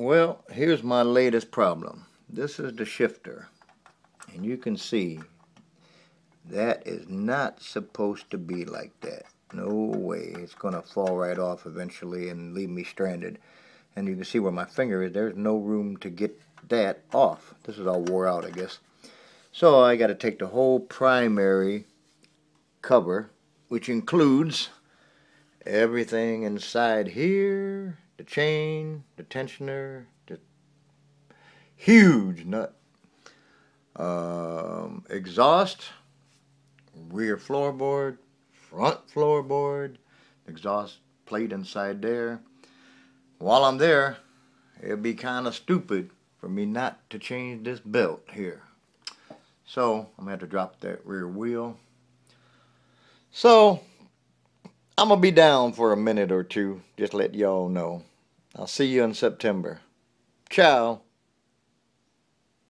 Well, here's my latest problem. This is the shifter. And you can see that is not supposed to be like that. No way. It's going to fall right off eventually and leave me stranded. And you can see where my finger is. There's no room to get that off. This is all wore out, I guess. So I got to take the whole primary cover, which includes everything inside here, the chain, the tensioner, the huge nut, um, exhaust, rear floorboard, front floorboard, exhaust plate inside there. While I'm there, it'd be kind of stupid for me not to change this belt here. So I'm gonna have to drop that rear wheel. So I'm gonna be down for a minute or two, just let y'all know. I'll see you in September. Ciao.